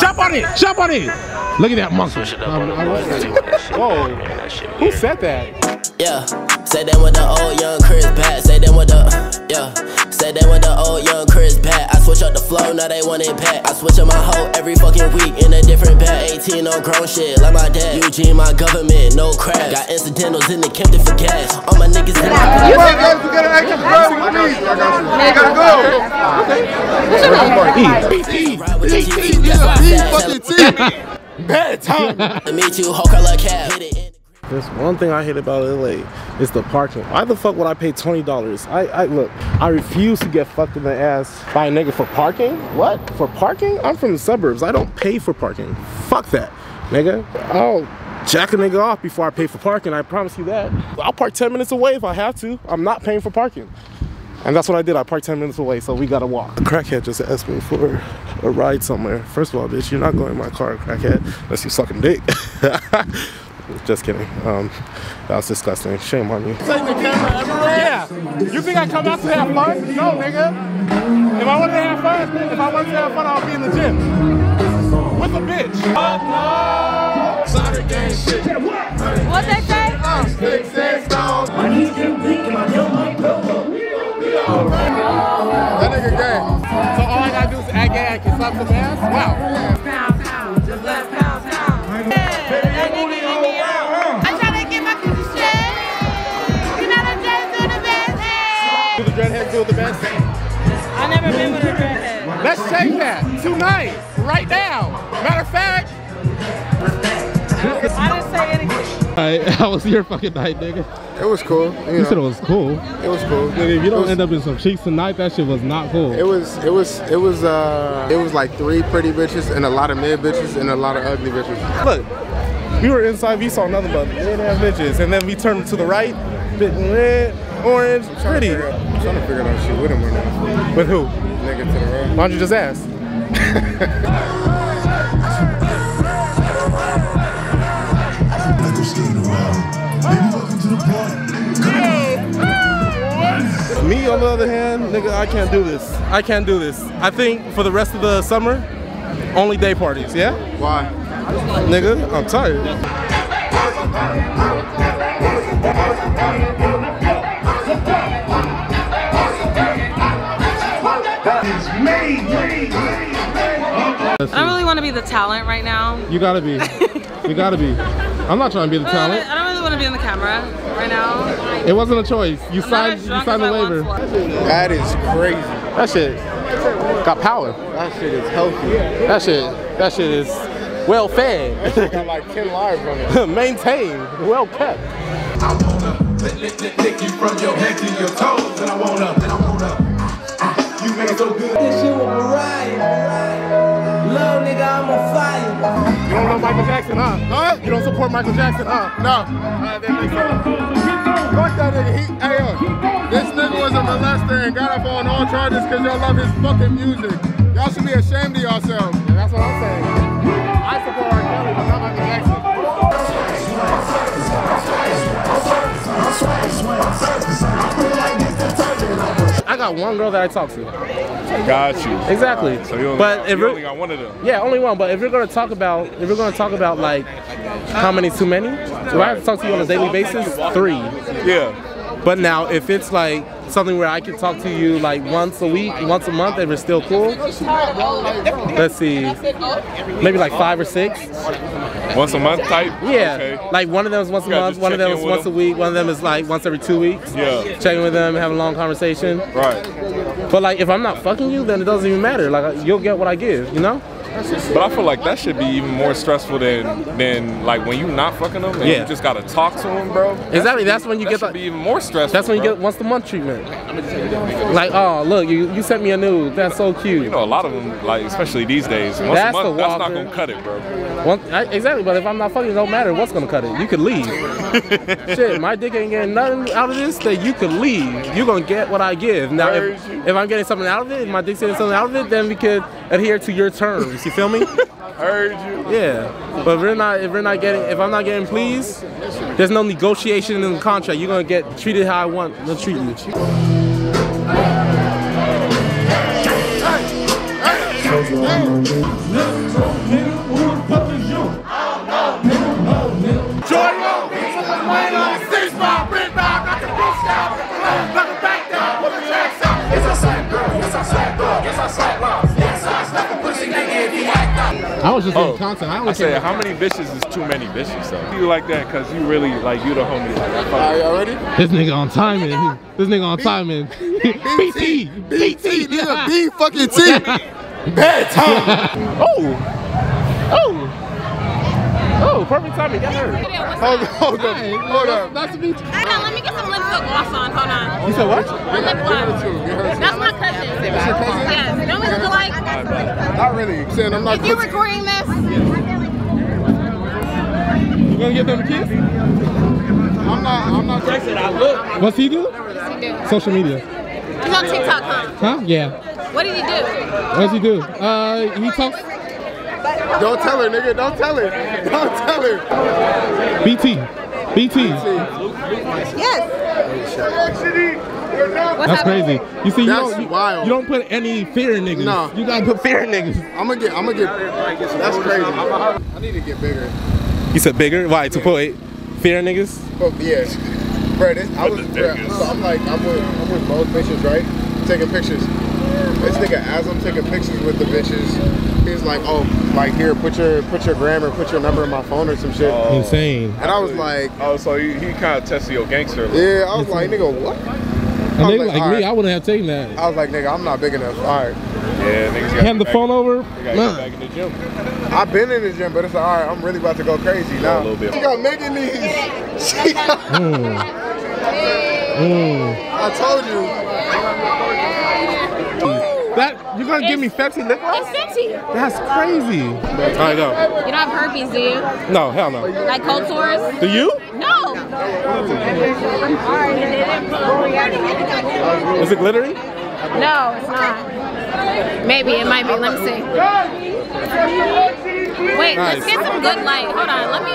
Jump on it! Jump on it! Look at that muscle. Whoa. Who said that? Yeah, say that with the old young Chris Pat. Say that with the, yeah. Say that with the old young Chris Pat. I switch up the flow, now they want it back. I switch up my hoe every fucking week in a different pat. 18 on grown shit, like my dad. Eugene, my government, no crash. Got incidentals in the Kempton for gas. All my niggas in my. You guys to get an extra bro, please. I got you. I gotta go. Ride with the GT, that's why I said, tell Bad time. To meet you, whole color cab. Hit it in. There's one thing I hate about LA. It's the parking. Why the fuck would I pay twenty dollars? I, I look. I refuse to get fucked in the ass by a nigga for parking. What? For parking? I'm from the suburbs. I don't pay for parking. Fuck that, nigga. I'll jack a nigga off before I pay for parking. I promise you that. I'll park ten minutes away if I have to. I'm not paying for parking. And that's what I did. I parked 10 minutes away, so we gotta walk. A crackhead just asked me for a ride somewhere. First of all, bitch, you're not going in my car, crackhead, unless you sucking dick. just kidding. Um, that was disgusting. Shame on you. Taking the camera everywhere? Yeah. You think I come out to have fun? No, nigga. If I wanted to have fun, if I wanted to have fun, I'll be in the gym. With a bitch. What tonight, right now. Matter of fact, I didn't say anything. Alright, how was your fucking night, nigga? It was cool. You, You said it was cool. it was cool. Nigga, if you don't was- end up in some cheeks tonight, that shit was not cool. It was, it was, it was, uh, it was like three pretty bitches and a lot of mid bitches and a lot of ugly bitches. look, we were inside, we saw nothing but red ass bitches, and then we turned to the right, bit red, orange, Trying to pretty. figure out- I'm trying to figure out shit with him right now. With who? Nigga to the right. Why don't you just ask? Like I'm skating around. Baby, welcome to the party. Me, on the other hand, nigga, I can't do this. I can't do this. I think for the rest of the summer, only day parties, yeah? Why? Nigga, I'm tired. I don't really want to be the talent right now. You gotta be. you gotta be. I'm not trying to be the I talent. I don't really want to be in the camera right now. It wasn't a choice. You I'm signed. You signed the I waiver. That is crazy. That shit got power. That shit is healthy. That shit, that shit is well fed, Got like 10 lives on it. maintained, well kept. I wanna lick, lick, lick, lick you from your head to your toes. And I wanna, and I wanna. You make it so good. This shit with Mariah. You don't know Michael Jackson, huh? Huh? You don't support Michael Jackson, huh? No. Uh, that makes sense. Fuck that nigga. He, hey, yo, this nigga was a molester and got up on all charges because y'all love his fucking music. Y'all should be ashamed of yourselves. And that's what I'm saying. I support R. Kelly, but not Michael Jackson. I got one girl that I talk to. Got you. Exactly. So you only, but if you only got one of them. yeah, only one. But if we're gonna talk about, if we're gonna talk about like how many too many, do I have to talk to you on a daily basis? Three. Yeah. But now, if it's like something where I can talk to you like once a week, once a month, and we're still cool, let's see, maybe like five or six. Once a month type? Yeah, Okay. like one of them is once a month, one of them is once a week, one of them is like once every two weeks. Yeah. Checking with them, having a long conversation. Right. But like, if I'm not fucking you, then it doesn't even matter. Like, you'll get what I give, you know? But I feel like that should be even more stressful than than like when you not fucking them and Yeah. you just gotta talk to them, bro. Exactly. That's when you that get should the. be even more stressful. That's when you bro. get once a month treatment. Like, oh, look, you, you sent me a nude. That's so cute. You know, a lot of them, like especially these days, once That's a month, that's not gonna cut it, bro. One, I, exactly, but if I'm not fucking, it don't matter what's gonna cut it. You could leave. Shit, my dick ain't getting nothing out of this. Then you could leave. You gonna get what I give. Now, if, if I'm getting something out of it, if my dick's getting something out of it, then we could adhere to your terms. You feel me? Heard you. Yeah. But if we're not, if we're not getting, if I'm not getting pleased, there's no negotiation in the contract. You're gonna get treated how I want to treat you. I was just Oh, getting content. I I said, say how many bitches is too many bitches? though? You like that because you really like you the homie. Like, I fuck Are y'all ready? this nigga on timing. This nigga on timing. BT. BT, nigga, B fucking T. Bad time. Oh! Oh, perfect timing. Get her. Hold on, hold on, hold on. That's the BT. Hold on, let me get some lipstick gloss on. Hold on. You said what? My lip gloss. That's my cousin. That's your cousin? Yes. Don't we look alike? Not really. Saying I'm not If you're recording this, You gonna give them a kiss? I'm not. I'm not. Jackson, I look. What's he do? what does he do? Social media. He's on TikTok, huh? Huh? Yeah. What did he do? What does he do? Uh, he talks Don't tell her, nigga. Don't tell her. Don't tell her. BT. BT. What's That's happening? crazy. You see, you That's don't, you, wild. you don't put any fear in niggas. No. You gotta put fear in niggas. I'm gonna get. I'm gonna get. That's crazy. I need to get bigger. You said bigger? Why? To put fear in niggas? But yeah, bro, this, I was. Bruh, so I'm like, I'm with, I'm with both bitches, right? Taking pictures. This nigga, as I'm taking pictures with the bitches, he's like, oh, like here, put your put your grammar, put your number in my phone or some shit. Oh. Insane. And I was like, Oh, so he, he kind of tested your gangster. look. yeah, I was like, nigga, what? A I was like, like all me, right. I wouldn't have taken that. I was like, nigga, I'm not big enough. All right, Yeah, niggas got Hand the phone over. They Nah. back in the gym. I've been in the gym, but it's like, all right, I'm really about to go crazy now. a little bit. She got Megan these. She got, Mm. Mm. I told you. That you're gonna give me sexy lip gloss? It's sexy. That's crazy. All right, go. You don't have herpes, do you? No, hell no. Like cold sores? Do you? No. Is it glittery? No, it's not. Maybe it might be. Let me see. Wait, let's get some good light. Hold on. Let me.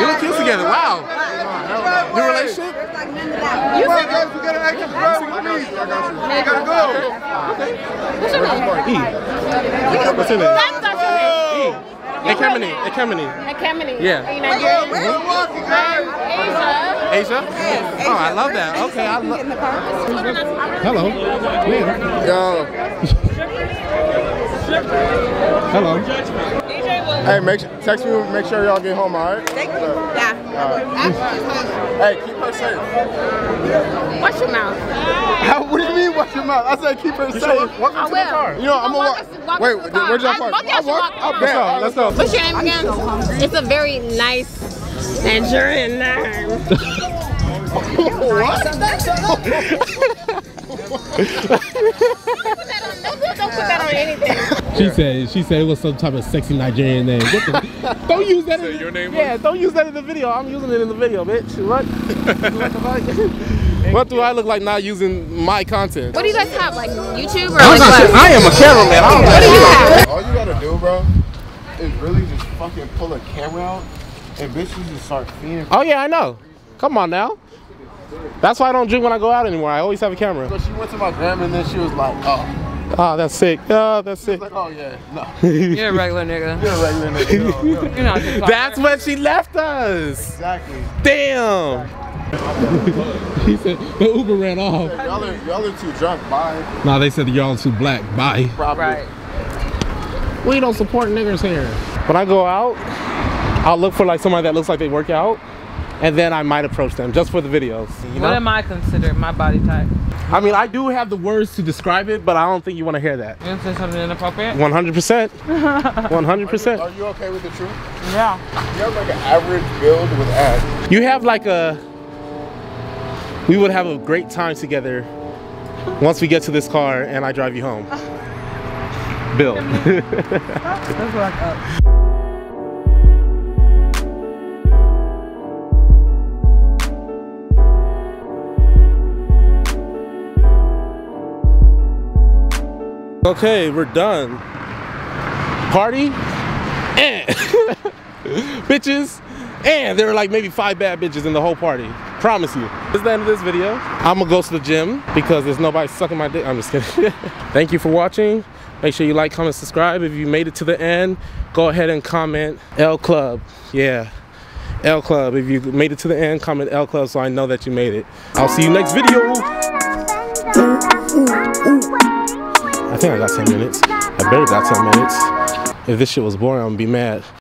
You look cute together. Wow. Your relationship? You Bro, said guys, we gotta act bro, please. I got you. I gotta go. what's your name? E. What's your name? That's not your name. E. Ekemini. Ekemini. Like Kemini. Yeah. Are you Nigerian? We're walking, guys. Asia. Asia? Oh, I love that. Okay, I love. Hello. Yeah. Yo, Hello. hey, make text me. Make sure y'all get home, all right? Yeah. Hey, keep her safe. Watch your mouth. How, what do you mean, watch your mouth? I said keep her safe. I will. You know, I'm gonna walk. walk. Wait, us to the car. where'd y'all I- park? both y'all I should walk. walk. I bet. Let's go. What's your name again? It's a very nice Nigerian name. Don't put that on anything. She said. She said it was some type of sexy Nigerian name. What the, don't use that. So In, your name Yeah, don't use that in the video. I'm using it in the video, bitch. What? what the fuck? What do I look like not using my content? What do you guys have? Like YouTube or like what? I am a cameraman. I don't What do you have? All you gotta do, bro, is really just fucking pull a camera out and bitches just start feeding. Oh yeah, I know. Come on now. That's why I don't drink when I go out anymore. I always have a camera. So she went to my grandma and then she was like, oh. Oh, that's sick. Oh, that's sick. Like, oh yeah, no. You're a regular nigga. You're a regular nigga. No, no. You're not That's when she left us. Exactly. Damn. he said the Uber ran off. Y'all are, y'all are too drunk. Bye. Nah, they said y'all too black. Bye. Probably. right. We don't support niggers here. When I go out, I'll look for like somebody that looks like they work out, and then I might approach them just for the videos. You What know? am I considered my body type? I mean, I do have the words to describe it, but I don't think you want to hear that. You want to say something inappropriate? 100%. 100%. Are you okay with the truth? Yeah. You have like an average build with abs. You have like a. We would have a great time together once we get to this car and I drive you home. Bill. That's like up. Okay, we're done. Party and bitches. And there were like maybe five bad bitches in the whole party. Promise you. This is the end of this video. I'm gonna go to the gym because there's nobody sucking my dick. I'm just kidding. Thank you for watching. Make sure you like, comment, subscribe. If you made it to the end, go ahead and comment L Club. Yeah. L Club. If you made it to the end, comment L Club so I know that you made it. I'll see you next video. Think I got 10 minutes. I better got 10 minutes. If this shit was boring, I'm be mad.